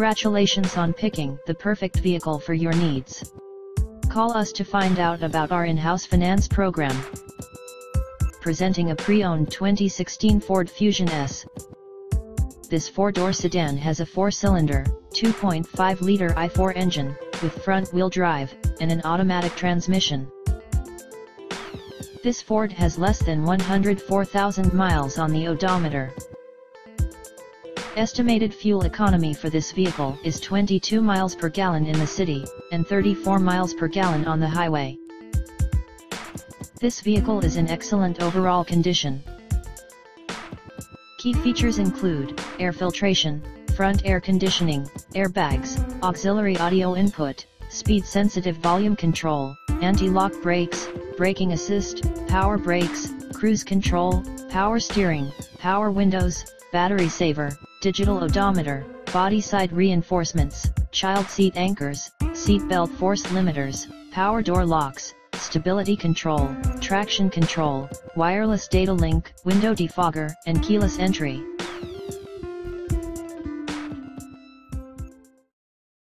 Congratulations on picking the perfect vehicle for your needs. Call us to find out about our in-house finance program. Presenting a pre-owned 2016 Ford Fusion S. This four-door sedan has a four-cylinder, 2.5-liter i4 engine, with front-wheel drive, and an automatic transmission. This Ford has less than 104,000 miles on the odometer. Estimated fuel economy for this vehicle is 22 miles per gallon in the city, and 34 miles per gallon on the highway. This vehicle is in excellent overall condition. Key features include, air filtration, front air conditioning, airbags, auxiliary audio input, speed-sensitive volume control, anti-lock brakes, braking assist, power brakes, cruise control, power steering, power windows, battery saver, digital odometer, body side reinforcements, child seat anchors, seat belt force limiters, power door locks, stability control, traction control, wireless data link, window defogger, and keyless entry.